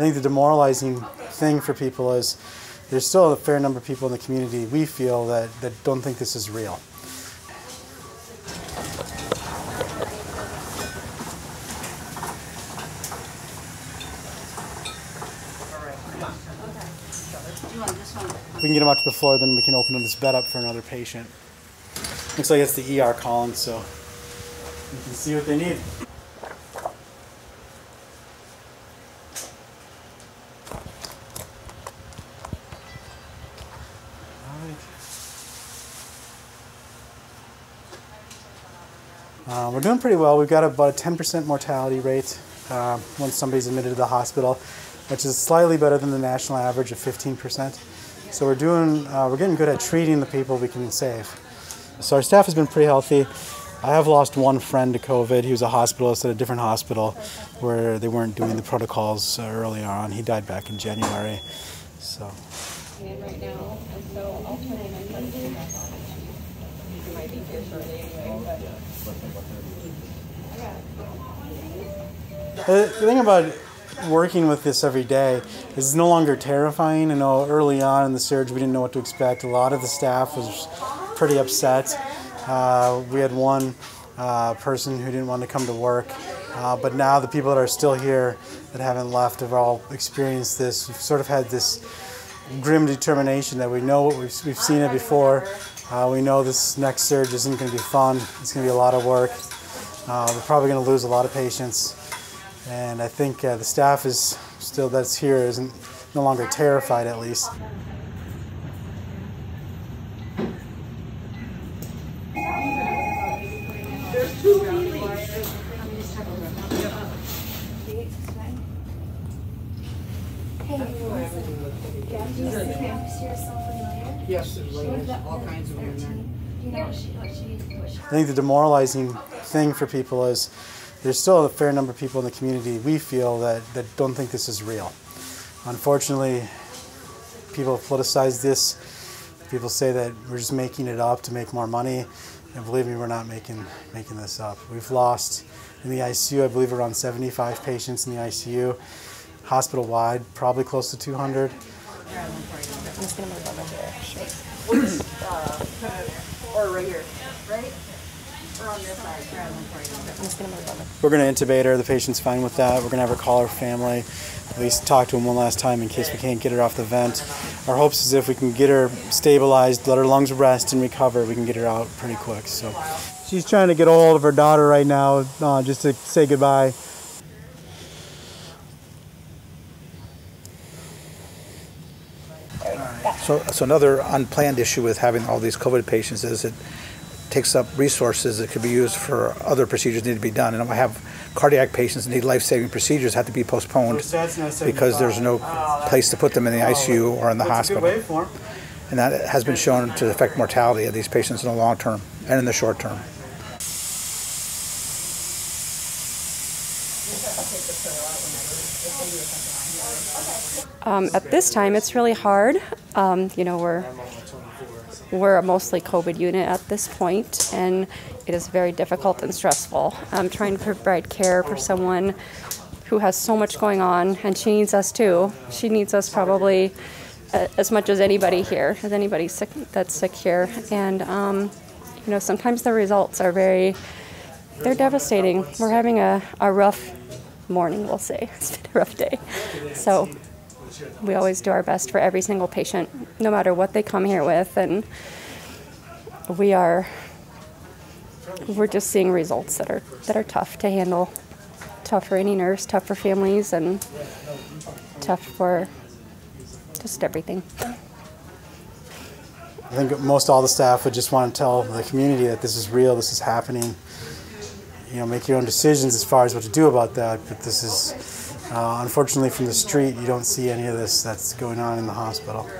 think the demoralizing thing for people is there's still a fair number of people in the community we feel that, that don't think this is real. If we can get them out to the floor, then we can open this bed up for another patient. Looks like it's the ER calling, so you can see what they need. Uh, we're doing pretty well. We've got about a 10% mortality rate uh, when somebody's admitted to the hospital, which is slightly better than the national average of 15%. So we're doing, uh, we're getting good at treating the people we can save. So our staff has been pretty healthy. I have lost one friend to COVID. He was a hospitalist at a different hospital where they weren't doing the protocols early on. He died back in January. So. In. might be here shortly anyway, The thing about working with this every day is no longer terrifying. I know early on in the surge we didn't know what to expect. A lot of the staff was pretty upset. Uh, we had one uh, person who didn't want to come to work. Uh, but now the people that are still here that haven't left have all experienced this. We've sort of had this grim determination that we know what we've, we've seen it before. Uh, we know this next surge isn't going to be fun. It's going to be a lot of work. Uh, we're probably going to lose a lot of patients. And I think uh, the staff is still that's here isn't no longer terrified at least. Yes, there's all kinds of them in there. I think the demoralizing thing for people is there's still a fair number of people in the community we feel that, that don't think this is real. Unfortunately, people politicize this. People say that we're just making it up to make more money. And believe me, we're not making, making this up. We've lost in the ICU, I believe around 75 patients in the ICU. Hospital wide, probably close to 200. Or right here, right? We're going to intubate her. The patient's fine with that. We're going to have her call her family, at least talk to them one last time in case we can't get her off the vent. Our hopes is if we can get her stabilized, let her lungs rest and recover, we can get her out pretty quick. So she's trying to get a hold of her daughter right now uh, just to say goodbye. So, so another unplanned issue with having all these COVID patients is it takes up resources that could be used for other procedures that need to be done. And I have cardiac patients that need life-saving procedures have to be postponed because there's no place to put them in the ICU or in the hospital. And that has been shown to affect mortality of these patients in the long term and in the short term. Um, at this time, it's really hard. Um, you know, we're we're a mostly COVID unit at this point, and it is very difficult and stressful. I'm trying to provide care for someone who has so much going on, and she needs us too. She needs us probably uh, as much as anybody here, as anybody sick, that's sick here. And um, you know, sometimes the results are very, they're devastating. We're having a, a rough morning, we'll say. It's been a rough day. So we always do our best for every single patient, no matter what they come here with, and we are we're just seeing results that are that are tough to handle, tough for any nurse, tough for families, and tough for just everything. I think most all the staff would just want to tell the community that this is real, this is happening. You know, make your own decisions as far as what to do about that, but this is uh, unfortunately, from the street, you don't see any of this that's going on in the hospital.